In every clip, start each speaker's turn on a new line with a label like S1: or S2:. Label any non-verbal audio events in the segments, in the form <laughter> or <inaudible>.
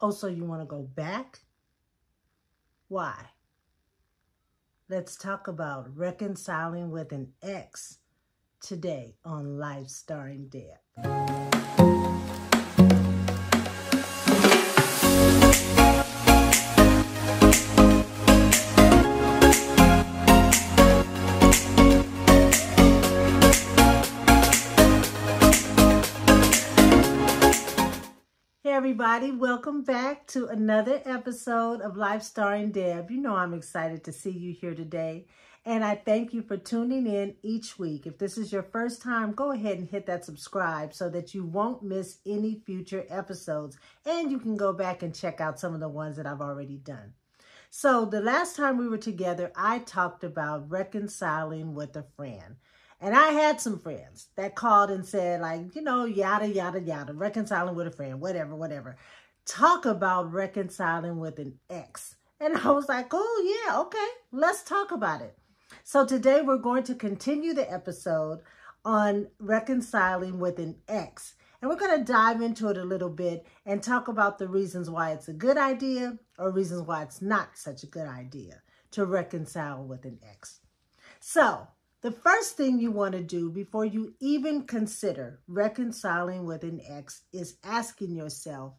S1: Oh, so you want to go back? Why? Let's talk about reconciling with an ex today on Life Starring Deb. Everybody. Welcome back to another episode of Life Starring Deb. You know I'm excited to see you here today. And I thank you for tuning in each week. If this is your first time, go ahead and hit that subscribe so that you won't miss any future episodes. And you can go back and check out some of the ones that I've already done. So the last time we were together, I talked about reconciling with a friend. And I had some friends that called and said, like, you know, yada, yada, yada, reconciling with a friend, whatever, whatever. Talk about reconciling with an ex. And I was like, oh, yeah, okay, let's talk about it. So today we're going to continue the episode on reconciling with an ex. And we're going to dive into it a little bit and talk about the reasons why it's a good idea or reasons why it's not such a good idea to reconcile with an ex. So the first thing you want to do before you even consider reconciling with an ex is asking yourself,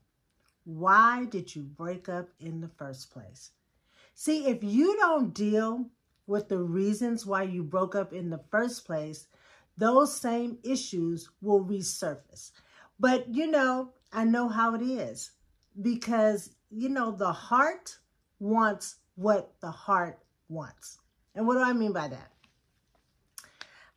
S1: why did you break up in the first place? See, if you don't deal with the reasons why you broke up in the first place, those same issues will resurface. But, you know, I know how it is because, you know, the heart wants what the heart wants. And what do I mean by that?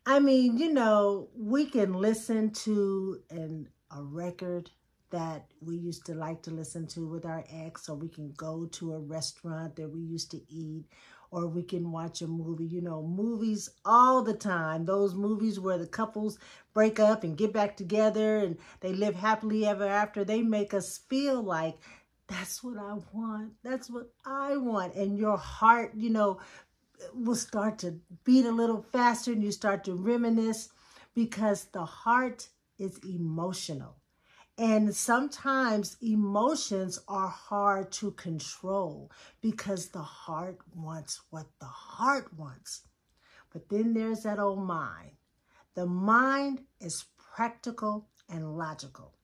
S1: I mean, you know, we can listen to an, a record that we used to like to listen to with our ex, or we can go to a restaurant that we used to eat, or we can watch a movie. You know, movies all the time. Those movies where the couples break up and get back together and they live happily ever after, they make us feel like that's what I want. That's what I want. And your heart, you know, will start to beat a little faster and you start to reminisce because the heart is emotional. And sometimes emotions are hard to control because the heart wants what the heart wants. But then there's that old mind. The mind is practical and logical.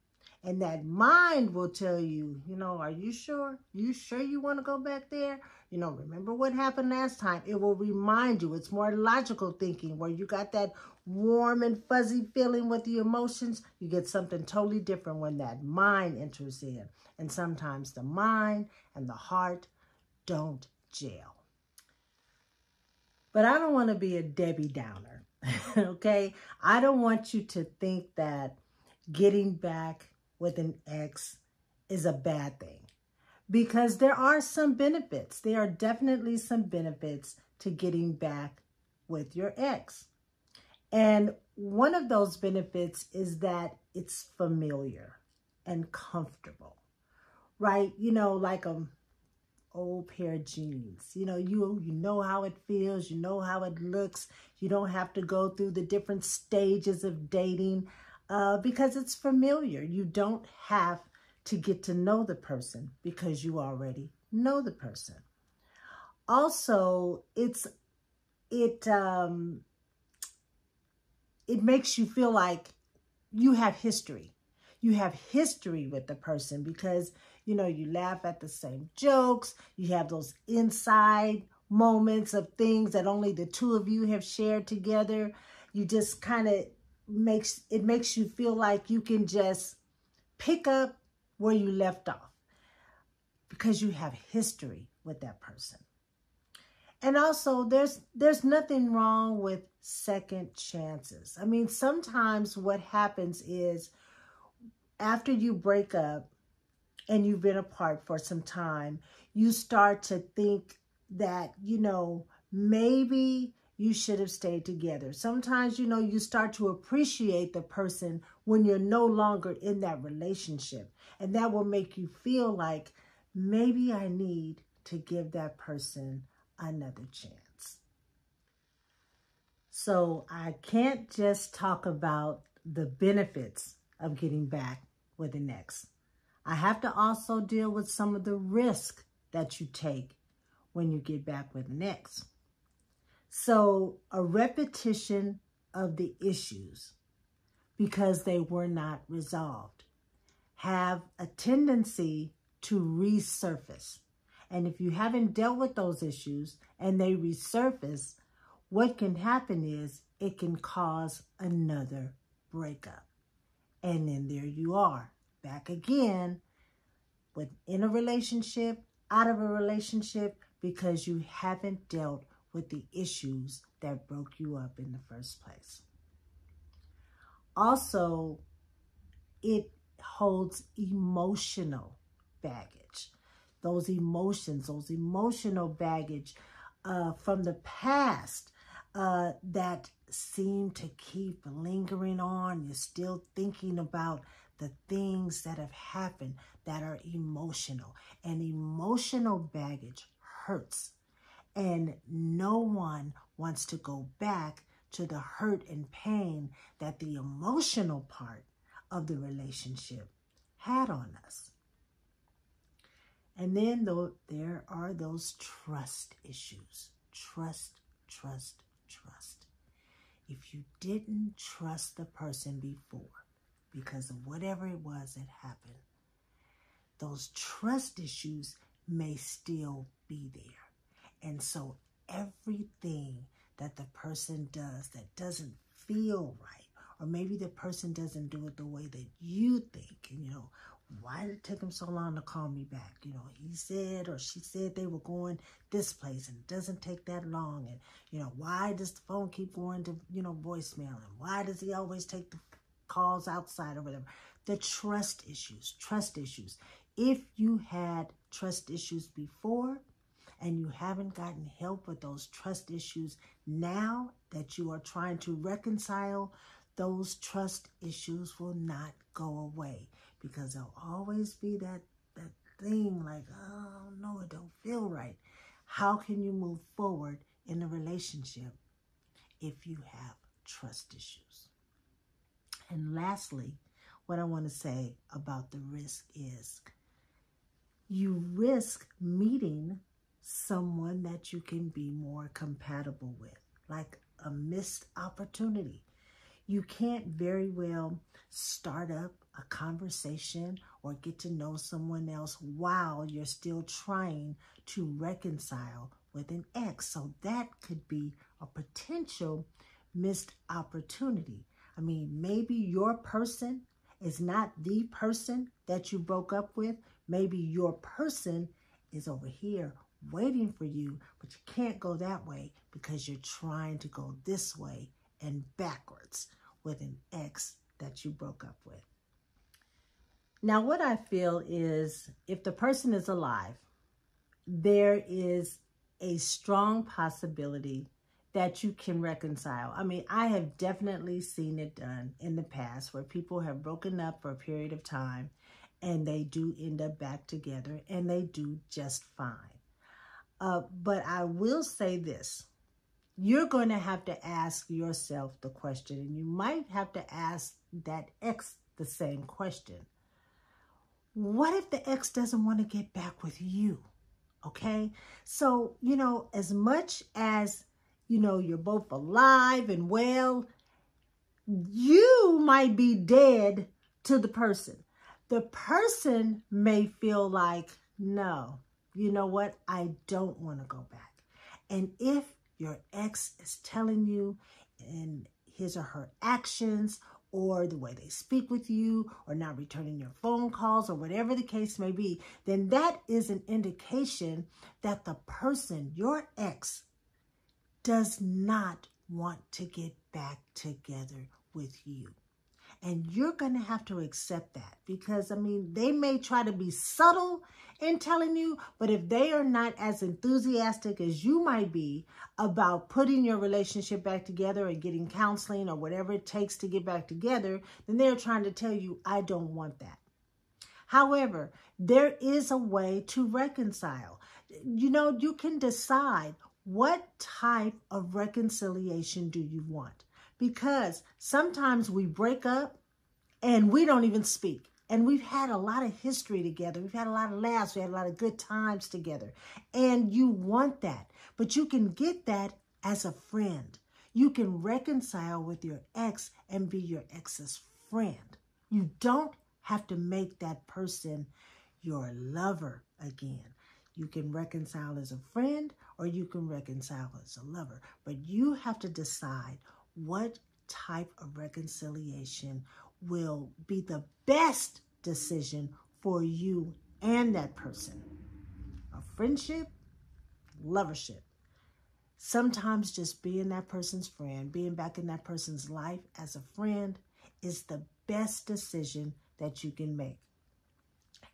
S1: And that mind will tell you, you know, are you sure? You sure you want to go back there? You know, remember what happened last time. It will remind you. It's more logical thinking where you got that warm and fuzzy feeling with the emotions. You get something totally different when that mind enters in. And sometimes the mind and the heart don't gel. But I don't want to be a Debbie Downer, <laughs> okay? I don't want you to think that getting back with an ex is a bad thing because there are some benefits. There are definitely some benefits to getting back with your ex. And one of those benefits is that it's familiar and comfortable, right? You know, like a old pair of jeans. You know, you you know how it feels, you know how it looks. You don't have to go through the different stages of dating uh, because it's familiar. You don't have to get to know the person because you already know the person. Also, it's it um it makes you feel like you have history. You have history with the person because you know you laugh at the same jokes, you have those inside moments of things that only the two of you have shared together. You just kind of makes it makes you feel like you can just pick up where you left off because you have history with that person. And also there's there's nothing wrong with second chances. I mean, sometimes what happens is after you break up and you've been apart for some time, you start to think that, you know, maybe you should have stayed together. Sometimes, you know, you start to appreciate the person when you're no longer in that relationship. And that will make you feel like maybe I need to give that person another chance. So I can't just talk about the benefits of getting back with an ex. I have to also deal with some of the risk that you take when you get back with an ex. So a repetition of the issues because they were not resolved have a tendency to resurface. And if you haven't dealt with those issues and they resurface, what can happen is it can cause another breakup. And then there you are, back again within a relationship, out of a relationship, because you haven't dealt with the issues that broke you up in the first place. Also, it holds emotional baggage. Those emotions, those emotional baggage uh, from the past uh, that seem to keep lingering on. You're still thinking about the things that have happened that are emotional. And emotional baggage hurts. And no one wants to go back to the hurt and pain that the emotional part of the relationship had on us. And then though there are those trust issues. Trust, trust, trust. If you didn't trust the person before because of whatever it was that happened, those trust issues may still be there. And so everything that the person does that doesn't feel right, or maybe the person doesn't do it the way that you think, and you know, why did it take him so long to call me back? You know, he said or she said they were going this place and it doesn't take that long. And, you know, why does the phone keep going to, you know, voicemail? And why does he always take the calls outside or whatever? The trust issues, trust issues. If you had trust issues before and you haven't gotten help with those trust issues now that you are trying to reconcile, those trust issues will not go away because there'll always be that that thing like, oh no, it don't feel right. How can you move forward in a relationship if you have trust issues? And lastly, what I want to say about the risk is you risk meeting someone that you can be more compatible with, like a missed opportunity. You can't very well start up a conversation or get to know someone else while you're still trying to reconcile with an ex. So that could be a potential missed opportunity. I mean, maybe your person is not the person that you broke up with. Maybe your person is over here waiting for you, but you can't go that way because you're trying to go this way and backwards with an ex that you broke up with. Now, what I feel is if the person is alive, there is a strong possibility that you can reconcile. I mean, I have definitely seen it done in the past where people have broken up for a period of time and they do end up back together and they do just fine. Uh, but I will say this. You're going to have to ask yourself the question, and you might have to ask that ex the same question. What if the ex doesn't want to get back with you? Okay. So, you know, as much as, you know, you're both alive and well, you might be dead to the person. The person may feel like, no, you know what? I don't want to go back. And if your ex is telling you in his or her actions or the way they speak with you or not returning your phone calls or whatever the case may be, then that is an indication that the person, your ex, does not want to get back together with you. And you're going to have to accept that because, I mean, they may try to be subtle in telling you, but if they are not as enthusiastic as you might be about putting your relationship back together or getting counseling or whatever it takes to get back together, then they're trying to tell you, I don't want that. However, there is a way to reconcile. You know, you can decide what type of reconciliation do you want? Because sometimes we break up and we don't even speak. And we've had a lot of history together. We've had a lot of laughs. We had a lot of good times together. And you want that. But you can get that as a friend. You can reconcile with your ex and be your ex's friend. You don't have to make that person your lover again. You can reconcile as a friend or you can reconcile as a lover. But you have to decide what type of reconciliation will be the best decision for you and that person. A friendship, lovership. Sometimes just being that person's friend, being back in that person's life as a friend is the best decision that you can make.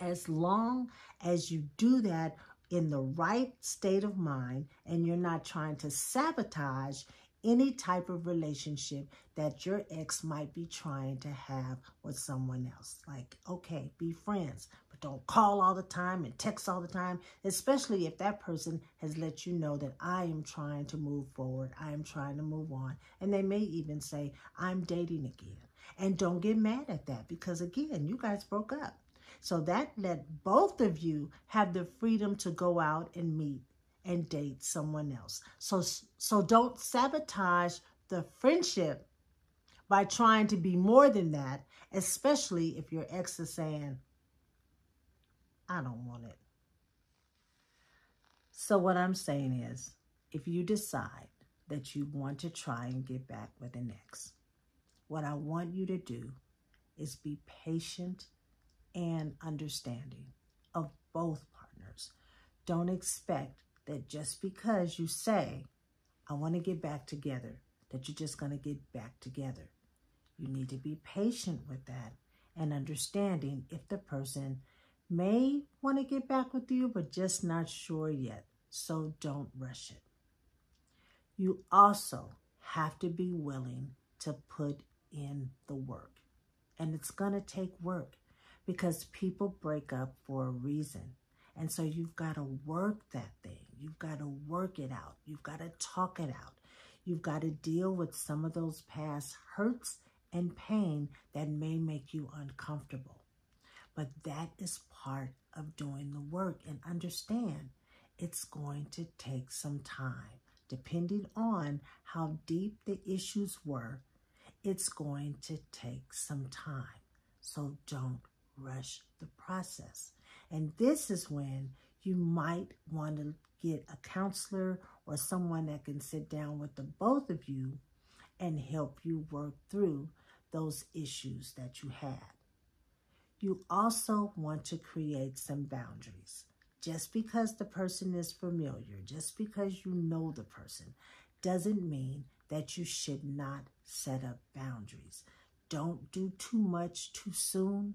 S1: As long as you do that in the right state of mind and you're not trying to sabotage any type of relationship that your ex might be trying to have with someone else. Like, okay, be friends, but don't call all the time and text all the time, especially if that person has let you know that I am trying to move forward, I am trying to move on. And they may even say, I'm dating again. And don't get mad at that because, again, you guys broke up. So that let both of you have the freedom to go out and meet and date someone else. So, so don't sabotage the friendship by trying to be more than that, especially if your ex is saying, I don't want it. So what I'm saying is, if you decide that you want to try and get back with an ex, what I want you to do is be patient and understanding of both partners. Don't expect that just because you say, I want to get back together, that you're just going to get back together. You need to be patient with that and understanding if the person may want to get back with you, but just not sure yet. So don't rush it. You also have to be willing to put in the work. And it's going to take work because people break up for a reason. And so you've got to work that thing. You've got to work it out. You've got to talk it out. You've got to deal with some of those past hurts and pain that may make you uncomfortable. But that is part of doing the work and understand it's going to take some time. Depending on how deep the issues were, it's going to take some time. So don't rush the process. And this is when you might want to get a counselor or someone that can sit down with the both of you and help you work through those issues that you had. You also want to create some boundaries. Just because the person is familiar, just because you know the person, doesn't mean that you should not set up boundaries. Don't do too much too soon.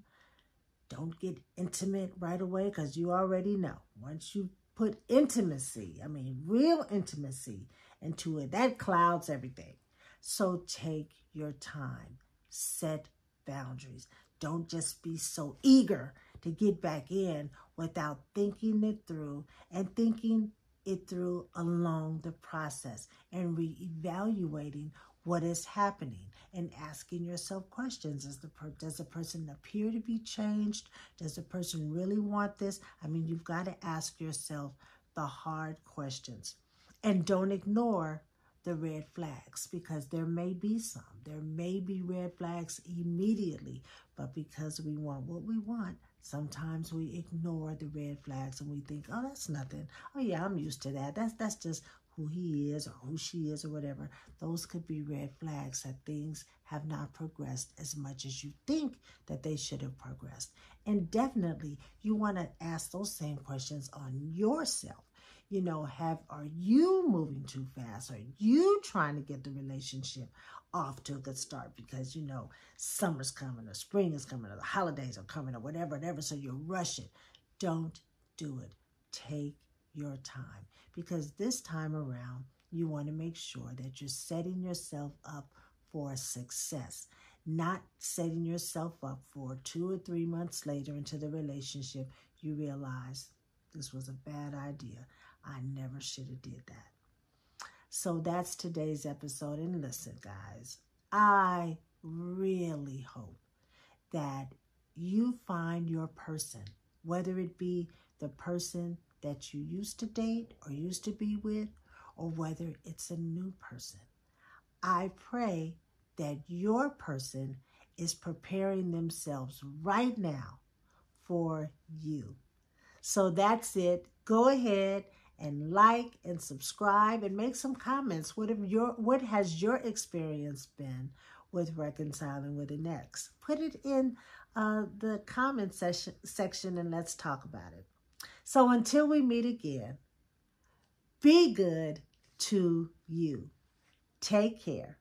S1: Don't get intimate right away because you already know. Once you put intimacy, I mean real intimacy into it, that clouds everything. So take your time. Set boundaries. Don't just be so eager to get back in without thinking it through and thinking it through along the process and reevaluating what is happening and asking yourself questions. Does the, per- does the person appear to be changed? Does the person really want this? I mean, you've got to ask yourself the hard questions. And don't ignore the red flags because there may be some. There may be red flags immediately, but because we want what we want, sometimes we ignore the red flags and we think, oh, that's nothing. Oh, yeah, I'm used to that. That's, that's just who he is or who she is or whatever, those could be red flags that things have not progressed as much as you think that they should have progressed. And definitely you want to ask those same questions on yourself. You know, have are you moving too fast? Are you trying to get the relationship off to a good start because you know summer's coming or spring is coming or the holidays are coming or whatever, whatever. So you're rushing. Don't do it. Take your time because this time around, you want to make sure that you're setting yourself up for success, not setting yourself up for two or three months later into the relationship, you realize this was a bad idea. I never should have did that. So that's today's episode. And listen, guys, I really hope that you find your person, whether it be the person that you used to date or used to be with, or whether it's a new person. I pray that your person is preparing themselves right now for you. So that's it. Go ahead and like and subscribe and make some comments. What have your what has your experience been with reconciling with an ex? Put it in uh, the comment section section and let's talk about it. So until we meet again, be good to you. Take care.